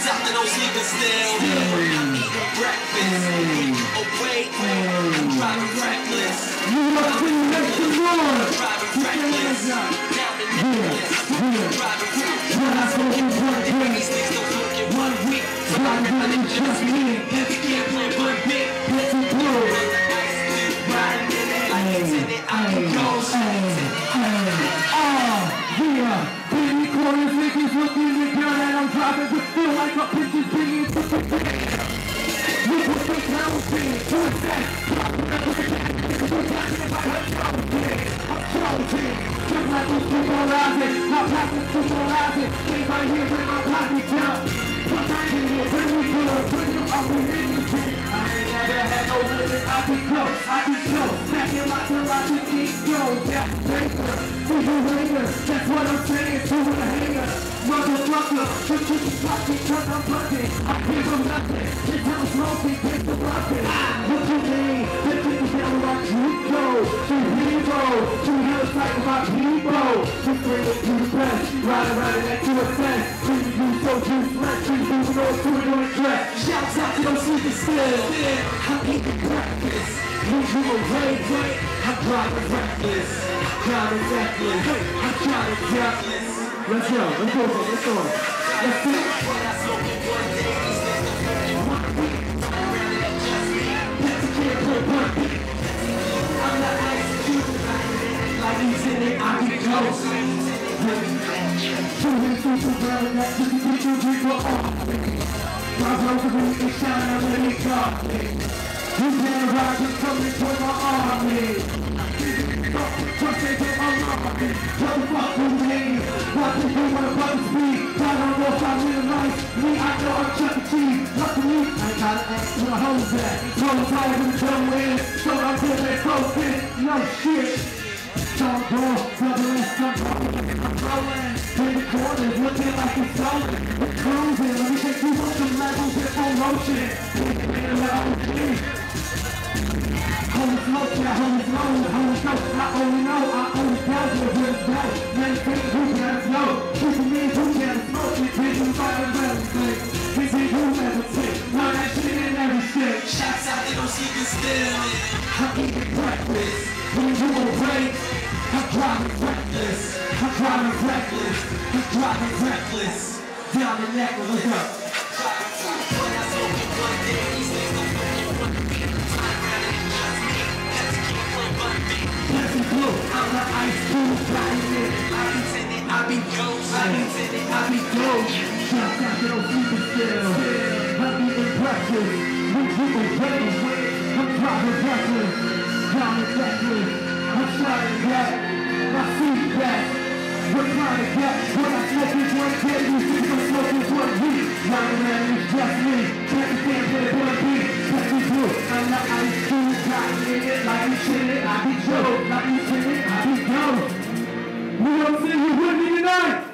sleeping still. I'm eating breakfast. Awake, I'm driving reckless. You must be next to Lord. Driving reckless. Down the necklace. Driving reckless. I saw you one These niggas don't at one week. Riding with you just me. Heavy can't play one bit. Let's be blue. Riding in it like it's in. I chorus niggas looking at girl driving with feel like a bitch is being took a Look what they counting to a set. I'm chosen. Just like those people rising, my pockets rising. Stay right here with my pocket jump. Put my hand here, bring me them up with anything. I ain't never had no limit, I can go, I can go. Back in my till I keep go. Paper, see you later. That's what I'm saying to a hater. Motherfucker, just keep the pocket, cause I'm buzzing. I came from nothing, just I'm smoking, take the rocket. What you mean? Keep it down like Rico. To hero, to your sight of my people. Just bring it to the best, ride around it to a sense. Treating you so useless, treating you no food or dress. Shouts out to those sleeping still. I'm eating breakfast. Leave you away, I'm driving reckless, driving reckless. I'm driving reckless. Let's go, let's go, let's go. Let's do. I'm the ice cube, like he's in it, I can to that you can get your weed is it's. You just coming for my army. Trust they get my army. Don't fuck with me. What do you wanna fuck with me? I don't know if I'm real nice. Me, I know I'm Chuck E. Cheese. Luckily, I gotta ask where the hoes at. Told tired of the drum in, so I'm at focus. No shit. Don't go, double and stuff. I'm rolling. In the corners, looking like it's stolen. We're cruising, let me take you up some levels in full motion. Man, let me Holy smoke, yeah, holy smoke, holy smoke. I only know, I only tell you who is bad. Men think who can know. People mean who can smoke it. People fucking better think. This is who never take. Learn that shit in every shit. Shouts out, they don't sleep still. I'm eating breakfast. When you awake, I'm driving reckless. I'm driving reckless. I'm driving reckless. Down the neck with a reckless. We people reckless. I'm driving reckless. Driving reckless. I'm shining black. My feet back. Reclining back. What I smoke this one baby, what I smoke this one weed. Lying around is just me. Can't stand for the one can't be through. I'm not ice cream. Cotton in it. Like you. I be Joe. Like you. I be Joe. We don't see you with me tonight.